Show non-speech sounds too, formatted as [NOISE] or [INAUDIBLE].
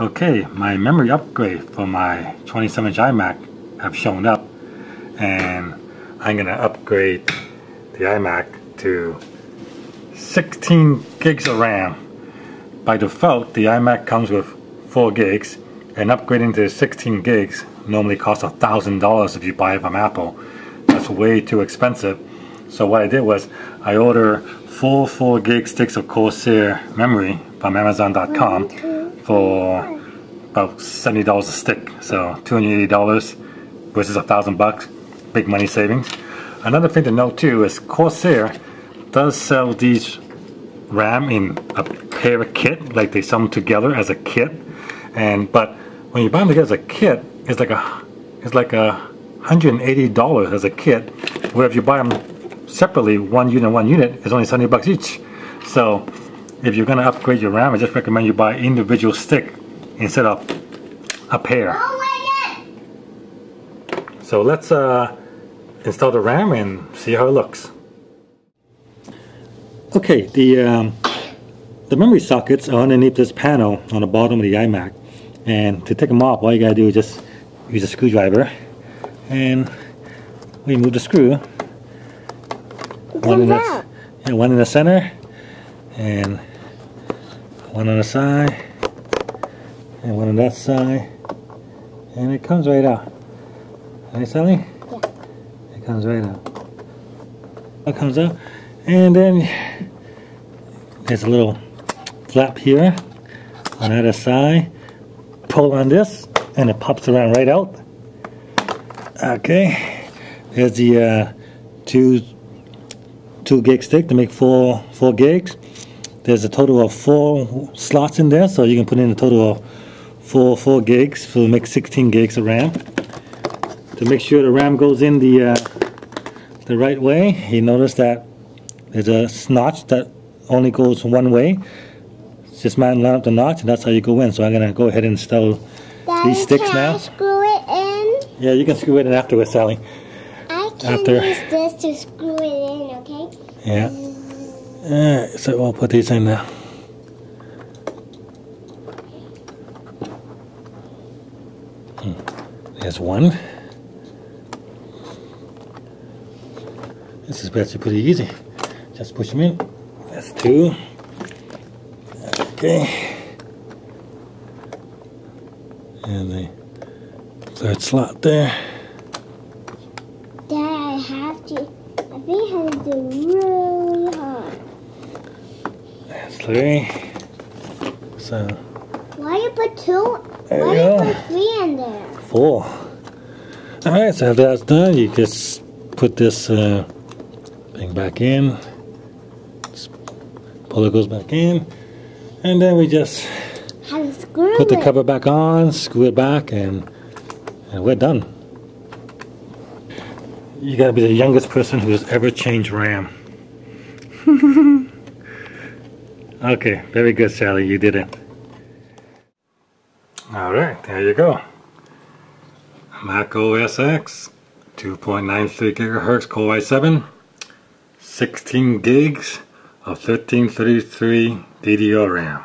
Okay, my memory upgrade for my 27 inch iMac have shown up and I'm gonna upgrade the iMac to 16 gigs of RAM. By default, the iMac comes with 4 gigs and upgrading to 16 gigs normally costs a thousand dollars if you buy it from Apple. That's way too expensive. So what I did was I ordered four 4 gig sticks of Corsair memory from Amazon.com for about $70 a stick. So $280 versus a thousand bucks. Big money savings. Another thing to note too is Corsair does sell these RAM in a pair of kit, like they sell them together as a kit. And but when you buy them together as a kit, it's like a it's like a $180 as a kit. Where if you buy them separately, one unit, one unit, it's only 70 bucks each. So if you're going to upgrade your RAM, I just recommend you buy individual stick instead of a pair. So let's uh, install the RAM and see how it looks. Okay, the um, the memory sockets are underneath this panel on the bottom of the iMac. And to take them off, all you gotta do is just use a screwdriver and we move the screw. One in, the, yeah, one in the center and one on the side and one on that side and it comes right out right Sally? Yeah. it comes right out it comes out and then there's a little flap here on the other side pull on this and it pops around right out okay there's the uh, two two gig stick to make four four gigs there's a total of four slots in there, so you can put in a total of four four gigs, so make 16 gigs of RAM. To make sure the RAM goes in the uh, the right way, you notice that there's a notch that only goes one way. Just line up the notch, and that's how you go in. So I'm gonna go ahead and install Daddy, these sticks can now. I screw it in? Yeah, you can screw it in afterwards, Sally. I can After. use this to screw it in, okay? Yeah. Alright, so we'll put these in now. Hmm. There's one. This is actually pretty easy. Just push them in. That's two. Okay. And the third slot there. Dad, I have to, I think I have to do three. So. Why you put two? There why you, put three in there? Four. All right. So after that's done, you just put this uh, thing back in. Just pull it goes back in, and then we just put the cover back on, screw it back, and and we're done. You gotta be the youngest person who's ever changed RAM. [LAUGHS] Okay, very good, Sally. You did it. All right, there you go. Mac OS X, 2.93 gigahertz Core i7, 16 gigs of 1333 DDR RAM.